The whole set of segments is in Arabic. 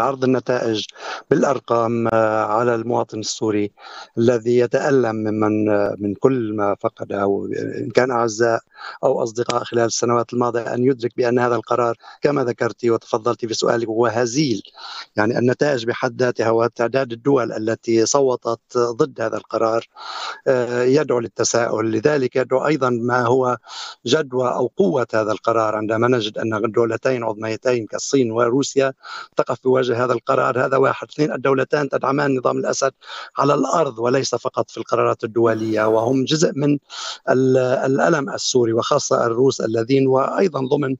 عرض النتائج بالأرقام على المواطن السوري الذي يتألم ممن من كل ما فقده إن كان أعزاء أو أصدقاء خلال السنوات الماضية أن يدرك بأن هذا القرار كما ذكرت وتفضلت في سؤالك هو هزيل. يعني النتائج بحد ذاتها وتعداد الدول التي صوتت ضد هذا القرار آه، يدعو للتساؤل. لذلك يدعو أيضا ما هو جدوى أو قوة هذا القرار عندما نجد أن دولتين عظميتين كالصين وروسيا تقف بوجه هذا القرار. هذا واحد. اثنين الدولتان تدعمان نظام الأسد على الأرض وليس فقط في القرارات الدولية. وهم جزء من الألم السوري وخاصة الروس الذين وأيضا ضمن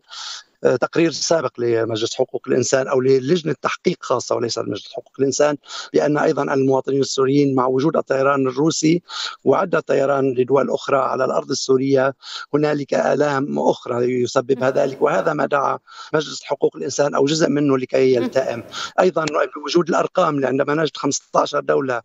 تقرير سابق لمجلس حقوق الإنسان أو للجنة تحقيق خاصة وليس لمجلس حقوق الإنسان بان أيضا المواطنين السوريين مع وجود الطيران الروسي وعده طيران لدول أخرى على الأرض السورية هنالك آلام أخرى يسببها ذلك وهذا ما دعا مجلس حقوق الإنسان أو جزء منه لكي يلتئم. أيضا بوجود الأرقام عندما نجد 15 دولة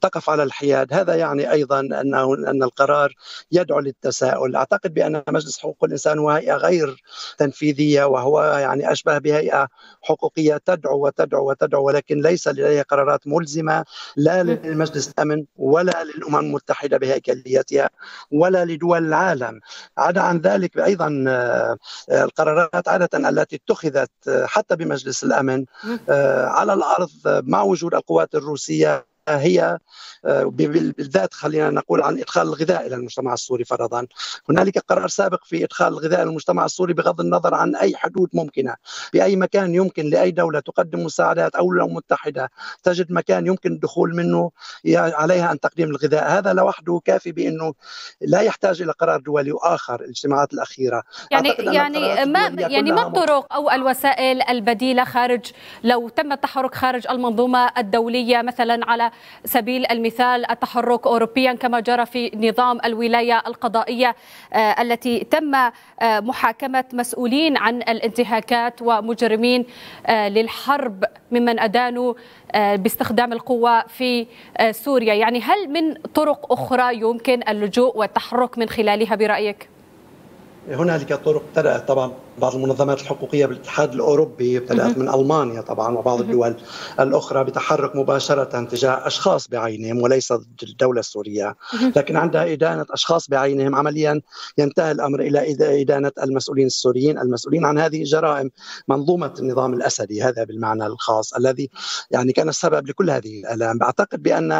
تقف على الحياد هذا يعني أيضا انه أن القرار يدعو للتساؤل. أعتقد بأن مجلس حقوق الإنسان هو هيئه غير تنفيذية حقوقية وهو يعني أشبه بهيئة حقوقية تدعو وتدعو وتدعو ولكن ليس لديها قرارات ملزمة لا للمجلس الأمن ولا للأمم المتحدة بهيكليتها ولا لدول العالم. عدا عن ذلك أيضا آه، القرارات عادة التي اتخذت آه، حتى بمجلس الأمن آه، على الأرض مع وجود القوات الروسية هي آه، بالذات خلينا نقول عن إدخال الغذاء إلى المجتمع السوري فرضا. هنالك قرار سابق في إدخال الغذاء إلى المجتمع السوري بغض النظر عن أي حدود ممكنة. بأي مكان يمكن لأي دولة تقدم مساعدات أو الامم المتحده تجد مكان يمكن الدخول منه عليها ان تقديم الغذاء. هذا لوحده كافي بأنه لا يحتاج إلى قرار دولي واخر الاجتماعات الأخيرة. يعني يعني ما يعني ما الطرق أو الوسائل البديلة خارج لو تم التحرك خارج المنظومة الدولية مثلا على سبيل المثال التحرك أوروبيا كما جرى في نظام الولاية القضائية آه، التي تم آه، محاكمة مسؤولين عن الانتهاكات ومجرمين آه، للحرب ممن أدانوا باستخدام القوة في سوريا يعني هل من طرق أخرى يمكن اللجوء والتحرك من خلالها برأيك؟ هنالك طرق ابتدأت طبعا بعض المنظمات الحقوقية بالاتحاد الأوروبي ابتدأت من ألمانيا طبعا وبعض الدول الأخرى بتحرك مباشرة تجاه أشخاص بعينهم وليس ضد الدولة السورية. لكن عندها إدانة أشخاص بعينهم عمليا ينتهي الأمر إلى إدانة المسؤولين السوريين. المسؤولين عن هذه الجرائم منظومة النظام الأسدي هذا بالمعنى الخاص الذي يعني كان السبب لكل هذه الألام. بعتقد بأن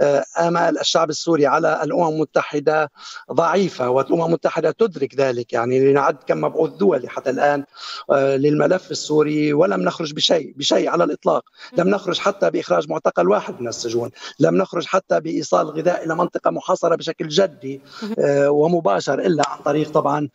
آه، آمال الشعب السوري على الأمم المتحدة ضعيفة والأمم المتحدة تدرك ذلك. يعني لنعد كم مبعوث دولي حتى الآن آه، للملف السوري ولم نخرج بشيء بشيء على الإطلاق. لم نخرج حتى بإخراج معتقل واحد من السجون. لم نخرج حتى بإيصال غذاء إلى منطقة محاصرة بشكل جدي آه، ومباشر إلا عن طريق طبعا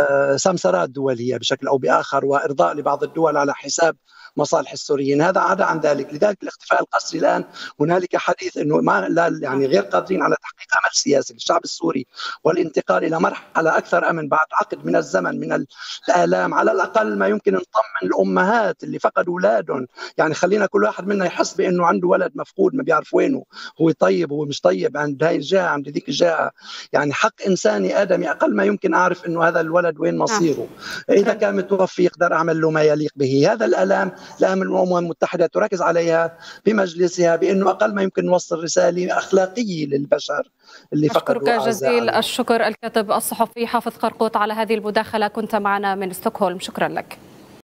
آه، سمسرات دولية بشكل أو بآخر وإرضاء لبعض الدول على حساب مصالح السوريين. هذا عدا عن ذلك. لذلك الاختفاء القسري الآن هنالك حديث إنه ما لا يعني غير قادرين على تحقيق امل سياسي للشعب السوري والانتقال إلى مرحلة أكثر أمن بعد عقد من الزمن من الالام على الأقل ما يمكن نطمن الأمهات اللي فقدوا أولادهم. يعني خلينا كل واحد منا يحس بإنه عنده ولد مفقود ما بيعرف وينه. هو طيب هو مش طيب عند هاي الجهه عند ذيك الجهه يعني حق انساني آدمي أقل ما يمكن أعرف إنه هذا الولد وين مصيره. إذا كان متوفي يقدر أعمل له ما يليق به. هذا الألام لا من الأمم المتحدة تركز عليها بمجلسها بإنه أقل ما يمكن نوصل رسالة أخلاقية للبشر اللي فقدوا أشكرك جزيل الشكر الكاتب الصحفي حافظ قرقوط على هذه المداخلة. كنت معنا من ستوكهولم. شكرا لك.